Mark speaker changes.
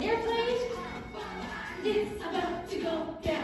Speaker 1: Airplanes, it's about to go down.